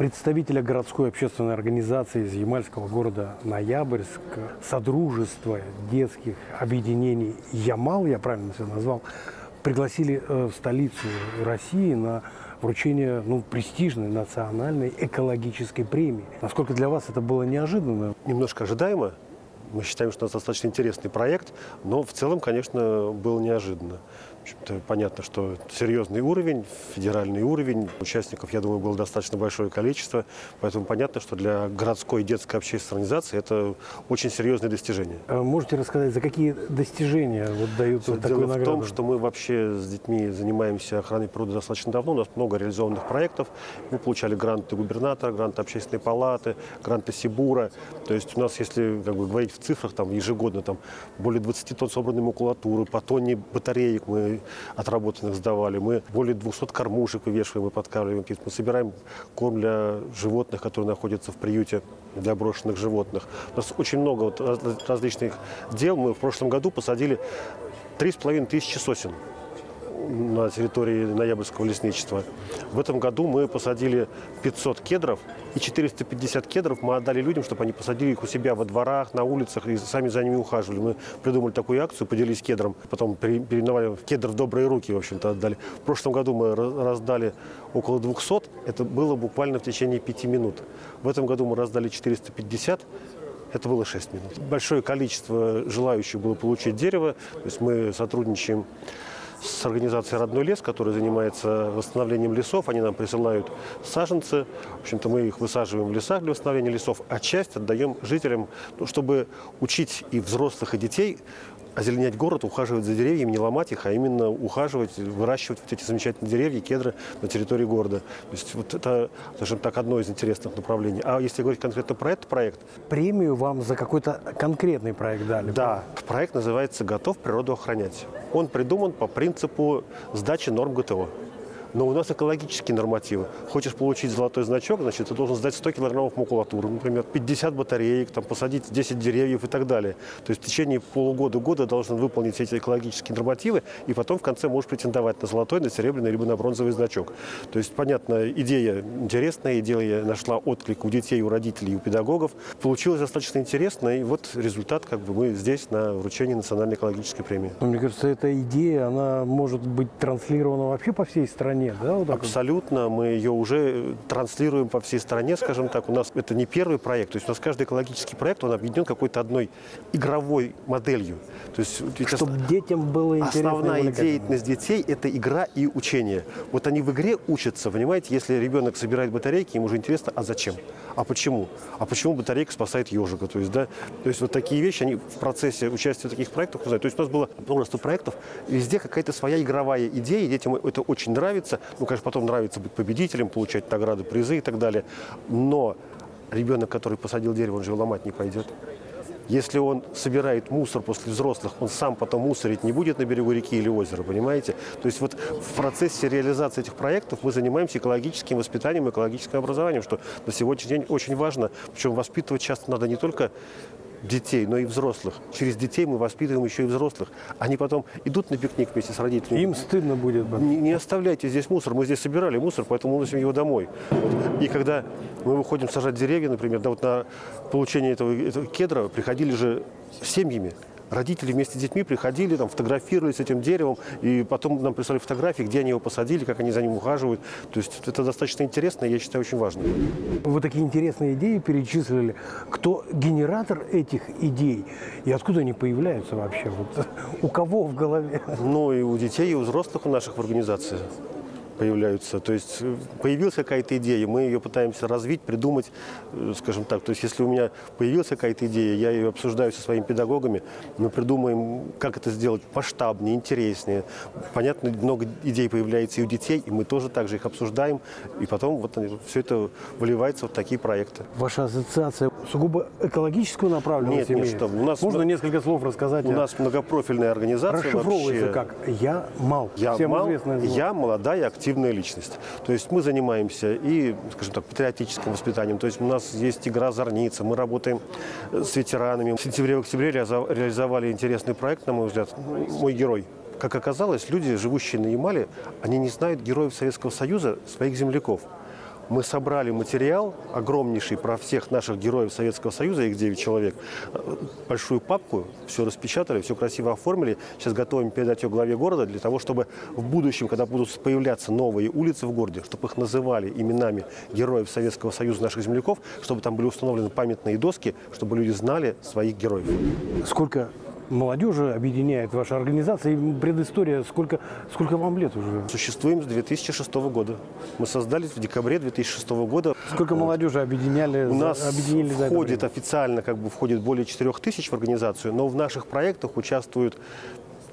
представителя городской общественной организации из Ямальского города Ноябрьск, Содружество детских объединений Ямал, я правильно все назвал, пригласили э, в столицу России на вручение ну, престижной национальной экологической премии. Насколько для вас это было неожиданно? Немножко ожидаемо. Мы считаем, что у нас достаточно интересный проект, но в целом, конечно, было неожиданно общем-то, понятно, что серьезный уровень, федеральный уровень. Участников, я думаю, было достаточно большое количество. Поэтому понятно, что для городской детской общественной организации это очень серьезное достижение. А можете рассказать, за какие достижения вот дают Дело такую в том, что мы вообще с детьми занимаемся охраной природы достаточно давно. У нас много реализованных проектов. Мы получали гранты губернатора, гранты общественной палаты, гранты Сибура. То есть у нас, если как бы, говорить в цифрах, там ежегодно там, более 20 тонн собранной макулатуры, по тонне батареек мы отработанных сдавали. Мы более 200 кормушек вывешиваем и подкармливаем. Мы собираем корм для животных, которые находятся в приюте для брошенных животных. У нас очень много вот различных дел. Мы в прошлом году посадили 3,5 тысячи сосен на территории Ноябрьского лесничества. В этом году мы посадили 500 кедров, и 450 кедров мы отдали людям, чтобы они посадили их у себя во дворах, на улицах, и сами за ними ухаживали. Мы придумали такую акцию, поделились кедром, потом переименовали в кедр в добрые руки, в общем-то, отдали. В прошлом году мы раздали около 200, это было буквально в течение 5 минут. В этом году мы раздали 450, это было 6 минут. Большое количество желающих было получить дерево. То есть мы сотрудничаем с организацией «Родной лес», которая занимается восстановлением лесов. Они нам присылают саженцы. В общем-то, мы их высаживаем в лесах для восстановления лесов, а часть отдаем жителям, ну, чтобы учить и взрослых, и детей озеленять город, ухаживать за деревьями, не ломать их, а именно ухаживать, выращивать вот эти замечательные деревья, кедры на территории города. То есть вот это, скажем так, одно из интересных направлений. А если говорить конкретно про этот проект... Премию вам за какой-то конкретный проект дали? Да. Проект называется «Готов природу охранять». Он придуман по принципу сдачи норм ГТО. Но у нас экологические нормативы. Хочешь получить золотой значок, значит, ты должен сдать 100 килограммов макулатуры, например, 50 батареек, там, посадить 10 деревьев и так далее. То есть в течение полугода-года должен выполнить все эти экологические нормативы, и потом в конце можешь претендовать на золотой, на серебряный, либо на бронзовый значок. То есть, понятно, идея интересная, идея нашла отклик у детей, у родителей, у педагогов. Получилось достаточно интересно, и вот результат, как бы мы здесь на вручении национальной экологической премии. Мне кажется, эта идея, она может быть транслирована вообще по всей стране стране, да? Вот Абсолютно. Мы ее уже транслируем по всей стране, скажем так. У нас это не первый проект. То есть у нас каждый экологический проект, он объединен какой-то одной игровой моделью. То есть, Чтобы ос... детям было интересно. Основная деятельность детей – это игра и учение. Вот они в игре учатся, понимаете? Если ребенок собирает батарейки, ему уже интересно, а зачем? А почему? А почему батарейка спасает ежика? То есть, да, то есть вот такие вещи, они в процессе участия в таких проектах узнают. То есть у нас было множество проектов, везде какая-то своя игровая идея, детям это очень нравится нравится. Ну, конечно, потом нравится быть победителем, получать награды, призы и так далее. Но ребенок, который посадил дерево, он же его ломать не пойдет. Если он собирает мусор после взрослых, он сам потом мусорить не будет на берегу реки или озера, понимаете? То есть вот в процессе реализации этих проектов мы занимаемся экологическим воспитанием, экологическим образованием, что на сегодняшний день очень важно. Причем воспитывать часто надо не только детей, но и взрослых. Через детей мы воспитываем еще и взрослых. Они потом идут на пикник вместе с родителями. Им стыдно будет. Не, не оставляйте здесь мусор. Мы здесь собирали мусор, поэтому уносим его домой. И когда мы выходим сажать деревья, например, да, вот на получение этого, этого кедра приходили же семьями родители вместе с детьми приходили, там, фотографировали с этим деревом, и потом нам прислали фотографии, где они его посадили, как они за ним ухаживают. То есть это достаточно интересно, и я считаю, очень важно. Вы такие интересные идеи перечислили. Кто генератор этих идей и откуда они появляются вообще? Вот, у кого в голове? Ну, и у детей, и у взрослых у наших в организации появляются. То есть э, появилась какая-то идея, мы ее пытаемся развить, придумать, э, скажем так. То есть если у меня появилась какая-то идея, я ее обсуждаю со своими педагогами, мы придумаем, как это сделать масштабнее, интереснее. Понятно, много идей появляется и у детей, и мы тоже также их обсуждаем, и потом вот все это выливается в такие проекты. Ваша ассоциация сугубо экологическую направленность Нет, нет, что у нас Можно несколько слов рассказать? У нас многопрофильная организация. Расшифровывается вообще. как «Я мал». Я Всем мал, я молодая активная активная личность. То есть мы занимаемся и, скажем так, патриотическим воспитанием. То есть у нас есть игра «Зорница», мы работаем с ветеранами. В сентябре-октябре реализовали интересный проект, на мой взгляд, «Мой герой». Как оказалось, люди, живущие на Ямале, они не знают героев Советского Союза, своих земляков. Мы собрали материал огромнейший про всех наших героев Советского Союза, их 9 человек. Большую папку, все распечатали, все красиво оформили. Сейчас готовим передать ее главе города для того, чтобы в будущем, когда будут появляться новые улицы в городе, чтобы их называли именами героев Советского Союза, наших земляков, чтобы там были установлены памятные доски, чтобы люди знали своих героев. Сколько молодежи объединяет ваша организация и предыстория, сколько, сколько вам лет уже? Существуем с 2006 года. Мы создались в декабре 2006 года. Сколько молодежи объединяли? У нас объединили за это входит официально, как бы входит более 4 тысяч в организацию, но в наших проектах участвуют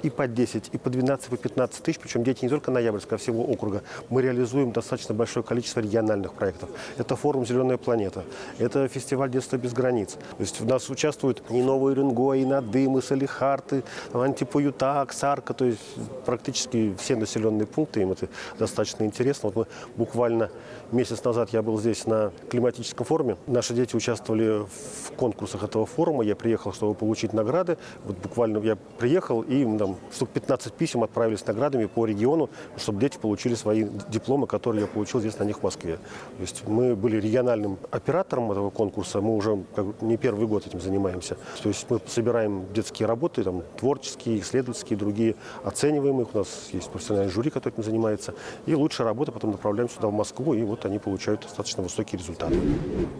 и по 10, и по 12, и по 15 тысяч, причем дети не только Ноябрьска, а всего округа. Мы реализуем достаточно большое количество региональных проектов. Это форум «Зеленая планета», это фестиваль «Детство без границ». То есть в нас участвуют и Новый Рынго, и Надым, и Салихарты, Антипуюта, Аксарка, то есть практически все населенные пункты, им это достаточно интересно. Вот мы буквально месяц назад я был здесь на климатическом форуме. Наши дети участвовали в конкурсах этого форума. Я приехал, чтобы получить награды. Вот буквально я приехал, и там штук 15 писем отправили с наградами по региону, чтобы дети получили свои дипломы, которые я получил здесь на них в Москве. То есть мы были региональным оператором этого конкурса, мы уже как, не первый год этим занимаемся. То есть мы собираем детские работы, там, творческие, исследовательские, другие, оцениваем их, у нас есть профессиональный жюри, который этим занимается, и лучшие работы потом направляем сюда, в Москву, и вот они получают достаточно высокие результаты.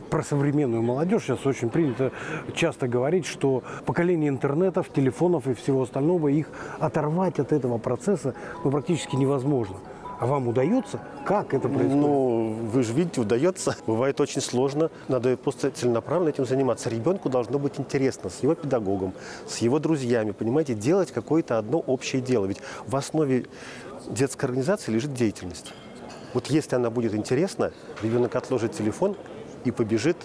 Про современную молодежь сейчас очень принято часто говорить, что поколение интернетов, телефонов и всего остального, их оторвать от этого процесса ну, практически невозможно. А вам удается? Как это происходит? Ну, вы же видите, удается. Бывает очень сложно. Надо просто целенаправленно этим заниматься. Ребенку должно быть интересно с его педагогом, с его друзьями, понимаете, делать какое-то одно общее дело. Ведь в основе детской организации лежит деятельность. Вот если она будет интересна, ребенок отложит телефон и побежит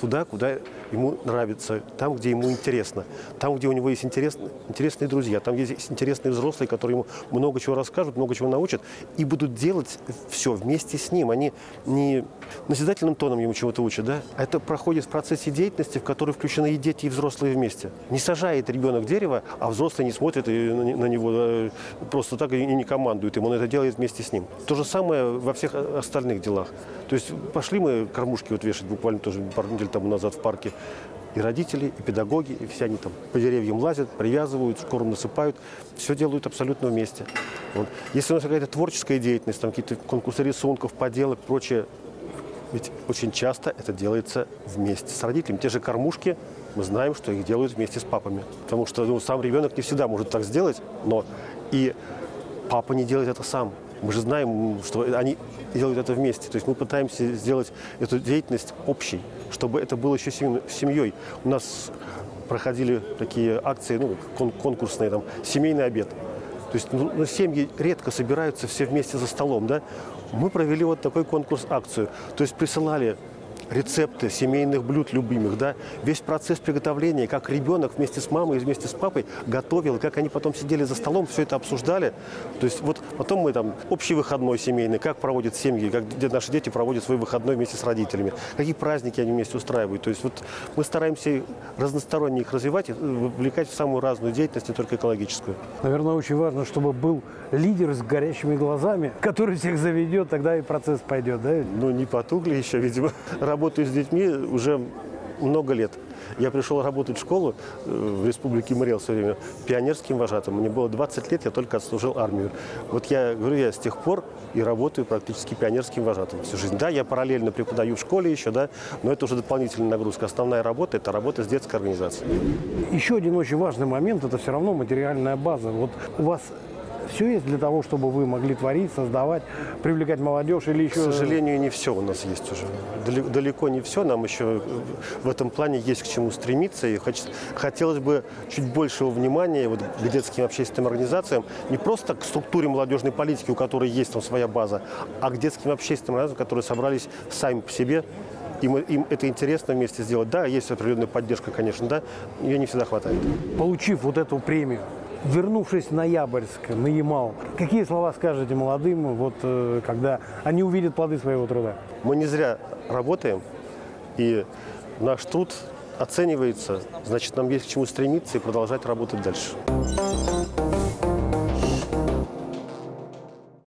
туда, куда ему нравится, там, где ему интересно, там, где у него есть интересные, интересные друзья, там есть интересные взрослые, которые ему много чего расскажут, много чего научат, и будут делать все вместе с ним. Они не назидательным тоном ему чего-то учат, да? это проходит в процессе деятельности, в которой включены и дети, и взрослые вместе. Не сажает ребенок дерево, а взрослый не смотрит и на него просто так и не командует им, он это делает вместе с ним. То же самое во всех остальных делах. То есть пошли мы кормушки вот вешать буквально тоже пару недель тому назад в парке. И родители, и педагоги, и все они там по деревьям лазят, привязывают, корм насыпают. Все делают абсолютно вместе. Вот. Если у нас какая-то творческая деятельность, там какие-то конкурсы рисунков, поделок, прочее, ведь очень часто это делается вместе с родителями. Те же кормушки, мы знаем, что их делают вместе с папами. Потому что ну, сам ребенок не всегда может так сделать, но и папа не делает это сам. Мы же знаем, что они делают это вместе. То есть мы пытаемся сделать эту деятельность общей, чтобы это было еще семь- семьей. У нас проходили такие акции, ну, кон- конкурсные, там, семейный обед. То есть ну, ну, семьи редко собираются все вместе за столом, да? Мы провели вот такой конкурс-акцию. То есть присылали рецепты семейных блюд любимых, да, весь процесс приготовления, как ребенок вместе с мамой и вместе с папой готовил, как они потом сидели за столом, все это обсуждали. То есть вот потом мы там общий выходной семейный, как проводят семьи, как наши дети проводят свой выходной вместе с родителями, какие праздники они вместе устраивают. То есть вот мы стараемся разносторонне их развивать, и вовлекать в самую разную деятельность, не только экологическую. Наверное, очень важно, чтобы был лидер с горящими глазами, который всех заведет, тогда и процесс пойдет, да? Ну, не потухли еще, видимо. Работаю с детьми уже много лет. Я пришел работать в школу э, в республике Мариэл в свое время пионерским вожатым. Мне было 20 лет, я только отслужил армию. Вот я говорю, я с тех пор и работаю практически пионерским вожатым всю жизнь. Да, я параллельно преподаю в школе еще, да, но это уже дополнительная нагрузка. Основная работа – это работа с детской организацией. Еще один очень важный момент – это все равно материальная база. Вот у вас все есть для того, чтобы вы могли творить, создавать, привлекать молодежь или еще... К сожалению, не все у нас есть уже. Далеко не все. Нам еще в этом плане есть к чему стремиться. И хотелось бы чуть большего внимания вот к детским общественным организациям. Не просто к структуре молодежной политики, у которой есть там своя база, а к детским общественным организациям, которые собрались сами по себе. Им, им это интересно вместе сделать. Да, есть определенная поддержка, конечно, да. Ее не всегда хватает. Получив вот эту премию, вернувшись в Ноябрьск, на Ямал, какие слова скажете молодым, вот, э, когда они увидят плоды своего труда? Мы не зря работаем, и наш труд оценивается, значит, нам есть к чему стремиться и продолжать работать дальше.